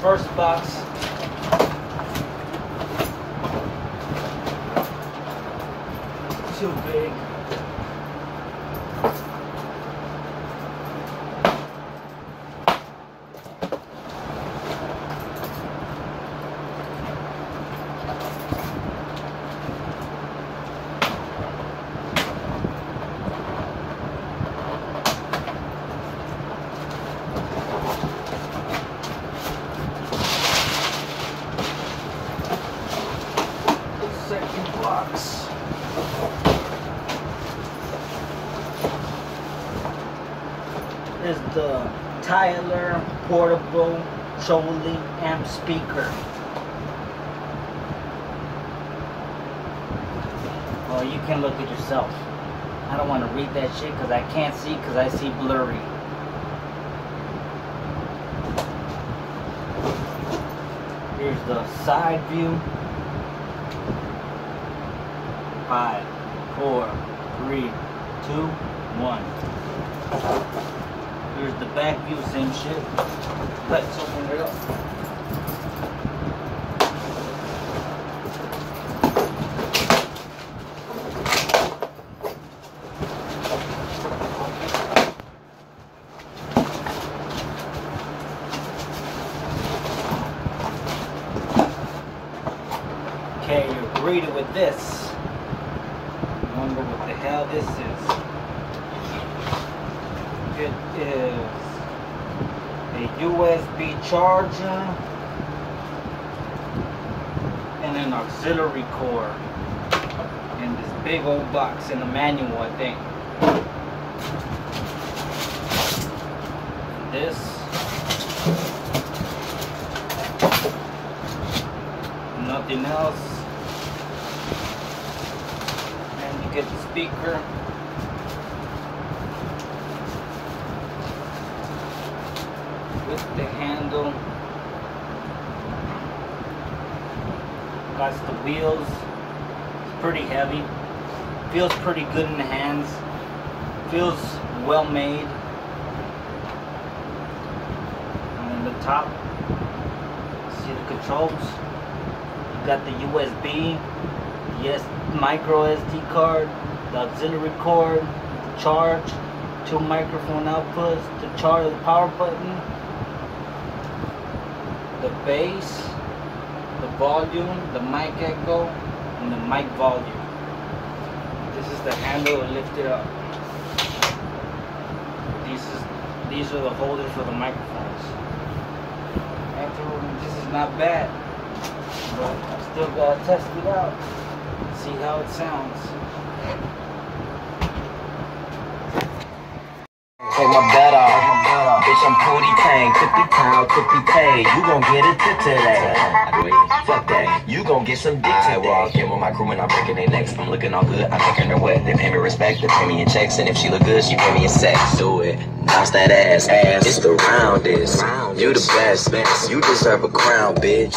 first box. Too big. Second box. Is the Tyler Portable Trolley Amp Speaker. Well, you can look at yourself. I don't want to read that shit because I can't see because I see blurry. Here's the side view. Five, four, three, two, one. Here's the back view, same shit. Let's open it up. Okay, you're greeted with this. Wonder what the hell this is. It is a USB charger and an auxiliary cord in this big old box in the manual, I think. This nothing else. And you get the speaker. with the handle. Got the wheels. It's pretty heavy. Feels pretty good in the hands. Feels well made. And then the top. See the controls. You got the USB, yes, micro SD card, the auxiliary cord, the charge, two microphone outputs, the charge, the power button, the bass, the volume, the mic echo, and the mic volume. This is the handle lift it up. These is these are the holders for the microphones. After this is not bad, but I still gotta test it out, see how it sounds. Take my bet off. Bitch, I'm Pootie Tang. 50 pound, 50 pay. You gon' get a tip today. Fuck that. You gon' get some dick today. walk in with my crew and I'm breaking their necks. I'm looking all good. I'm making her wet. They pay me respect. They pay me in checks. And if she look good, she pay me in sex. Do it. Bounce that ass. ass. It's the roundest. You the best. You deserve a crown, bitch.